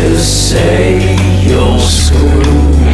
to say you're screwed.